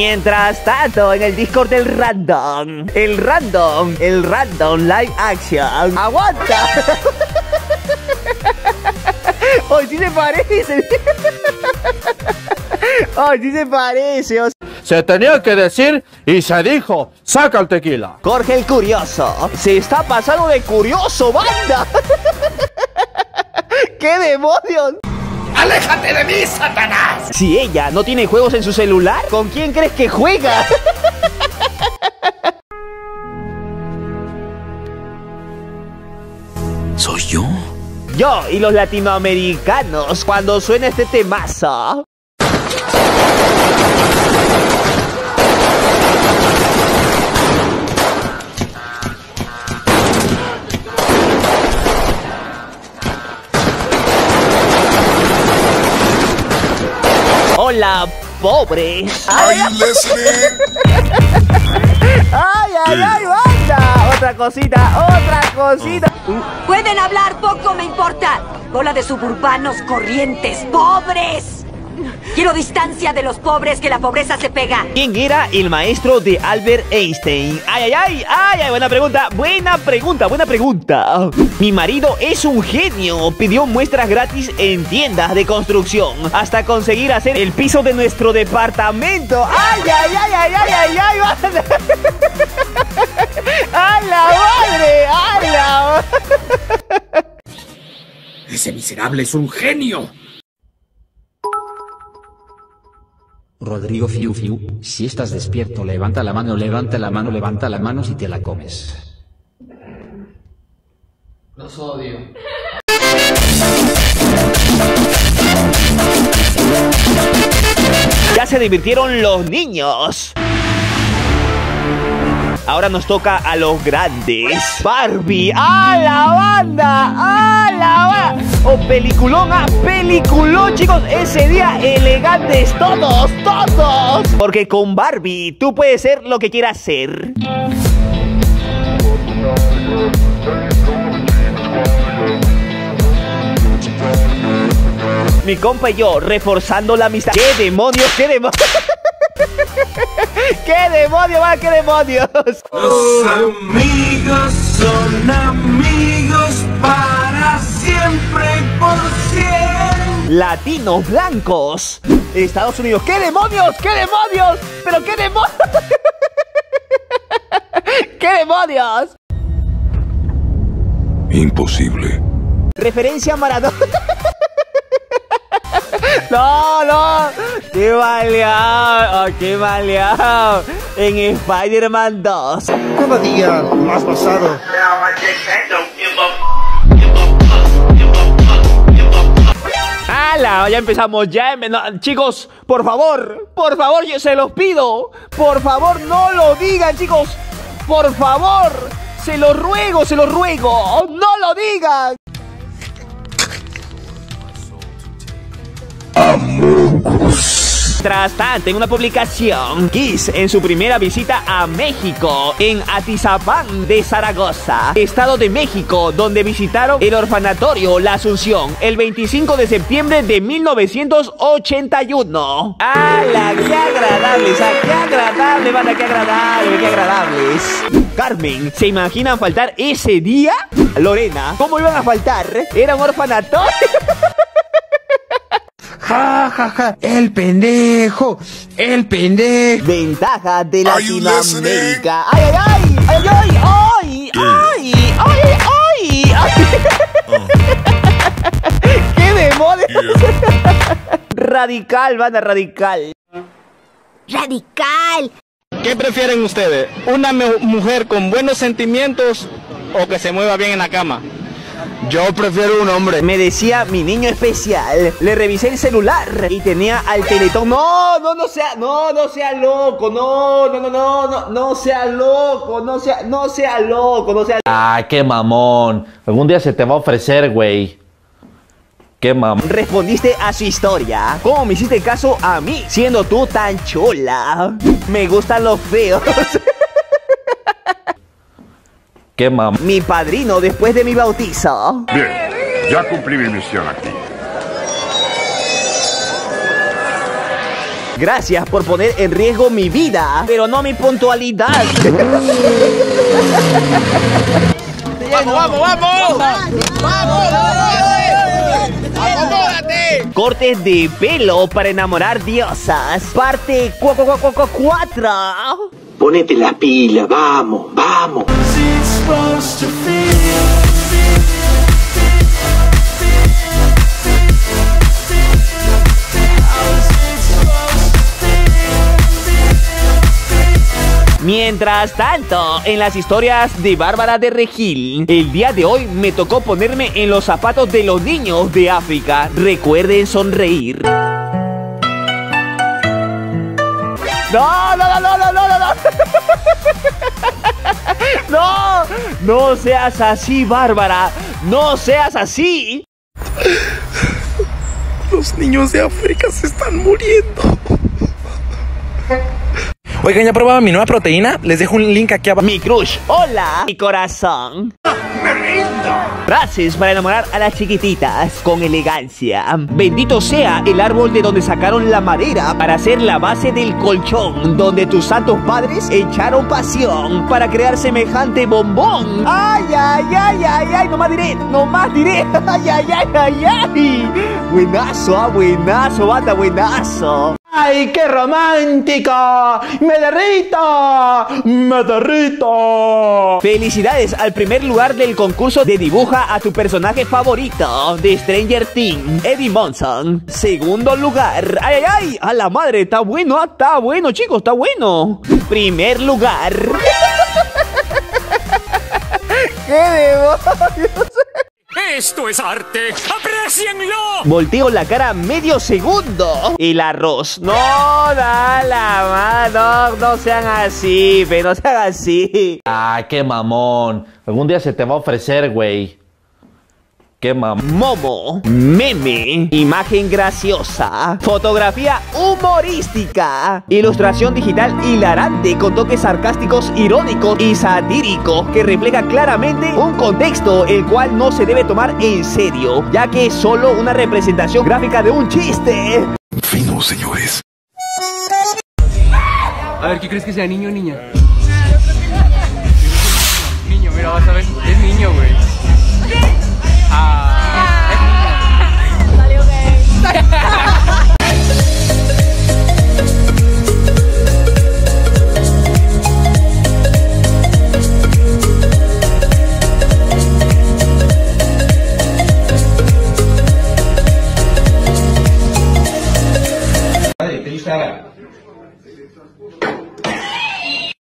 Mientras tanto, en el Discord del Random, el Random, el Random Live Action. ¡Aguanta! Hoy sí se parece. Hoy sí se parece. Se tenía que decir y se dijo, saca el tequila. Jorge el Curioso. Se está pasando de curioso, banda. ¿Qué demonios? ¡Aléjate de mí, Satanás! Si ella no tiene juegos en su celular, ¿con quién crees que juega? ¿Soy yo? Yo y los latinoamericanos cuando suena este temazo. Hola, pobres. Ay, Are you listening? ay, ay, ay, banda. Otra cosita, otra cosita. Pueden hablar, poco me importa. Bola de suburbanos corrientes, pobres. Quiero distancia de los pobres, que la pobreza se pega. ¿Quién era el maestro de Albert Einstein? Ay, ay, ay, ay, ay, buena pregunta, buena pregunta, buena pregunta. Mi marido es un genio. Pidió muestras gratis en tiendas de construcción hasta conseguir hacer el piso de nuestro departamento. Ay, ay, ay, ay, ay, ay, ay, banda. ¡A la madre! ¡A la Ese miserable es un genio. Rodrigo Fiu Fiu, si estás despierto, levanta la mano, levanta la mano, levanta la mano si te la comes. Ya se divirtieron los niños. Ahora nos toca a los grandes. Barbie, a la banda, a la banda. O peliculón a peliculón, chicos. Ese día elegantes todos, todos. Porque con Barbie tú puedes ser lo que quieras ser. Mi compa y yo reforzando la amistad. ¿Qué demonios? ¿Qué demonios? ¿Qué demonios, va? ¿Qué demonios? Los amigos son amigos para siempre por siempre. Latinos blancos. Estados Unidos. ¿Qué demonios? ¿Qué demonios? ¿Pero qué demonios? ¿Qué demonios? Imposible. Referencia a Maradona. No, no, qué maleado, oh, qué maleado. En Spider-Man 2. Cada día más basado. Ya empezamos, ya no, chicos, por favor, por favor, yo se los pido. Por favor, no lo digan, chicos. Por favor, se lo ruego, se lo ruego. No lo digan. Tras tanto, en una publicación, Kiss en su primera visita a México, en Atizapán de Zaragoza, Estado de México, donde visitaron el orfanatorio La Asunción el 25 de septiembre de 1981. ¡Hala! ¡Qué agradables! ah, ¡Qué agradable, banda! ¡Qué agradable! ¡Qué agradables! Carmen, ¿se imaginan faltar ese día? Lorena, ¿cómo iban a faltar? Era un orfanatorio. Ja, ja, ja. El pendejo. El pendejo. Ventaja de Latinoamérica. ¡Ay, ay, ay! ¡Ay, ay, ay! ¡Ay, ay, ay! ay! ¡Qué demonios! Radical, banda radical. ¡Radical! ¿Qué prefieren ustedes? ¿Una mu- mujer con buenos sentimientos o que se mueva bien en la cama? Yo prefiero un hombre. Me decía mi niño especial. Le revisé el celular y tenía al teletón. No, no, no sea, no, no sea loco. No, no, no, no, no, no sea loco. No sea, no sea loco. No sea. Ah, qué mamón. Algún día se te va a ofrecer, güey. Qué mamón. Respondiste a su historia. ¿Cómo me hiciste caso a mí, siendo tú tan chola? Me gustan los feos. Qué mi padrino después de mi bautizo. Bien, ya cumplí mi misión aquí. Gracias por poner en riesgo mi vida, pero no mi puntualidad. ¡Vamos, vamos, vamos! ¡Vamos! ¡Acomódate! Cortes de pelo para enamorar diosas. Parte 4. Ponete las pilas, vamos, vamos. Mientras tanto, en las historias de Bárbara de Regil, el día de hoy me tocó ponerme en los zapatos de los niños de África. Recuerden sonreír. No, no, no, no, no, no, no, no. No, no seas así, Bárbara. No seas así. Los niños de África se están muriendo. Oigan, ¿ya probaban mi nueva proteína? Les dejo un link aquí abajo. Mi crush, hola, mi corazón. Frases para enamorar a las chiquititas con elegancia. Bendito sea el árbol de donde sacaron la madera para hacer la base del colchón, donde tus santos padres echaron pasión para crear semejante bombón. Ay, ay, ay, ay, ay, no más diré, no más diré. Ay, ay, ay, ay, ay. Buenazo, ah, buenazo, banda, buenazo. ¡Ay, qué romántico! ¡Me derrito! ¡Me derrito! Felicidades al primer lugar del concurso de dibuja a tu personaje favorito de Stranger Things, Eddie Monson. Segundo lugar. ¡Ay, ay, ay! A la madre, está bueno, está bueno, chicos, está bueno. Primer lugar. ¡Qué demonios! ¡Esto es arte! ¡Aprecienlo! Volteo la cara medio segundo. El arroz. No, da la mano. No, no sean así, pero no sean así. Ah, qué mamón. Algún día se te va a ofrecer, güey. Qué mamón. Momo, meme, imagen graciosa, fotografía humorística, ilustración digital hilarante con toques sarcásticos, irónicos y satíricos que refleja claramente un contexto el cual no se debe tomar en serio, ya que es solo una representación gráfica de un chiste. Fino, señores. A ver, ¿qué crees que sea, niño o niña? Niño, mira, vas a ver. Es niño, güey. สวัส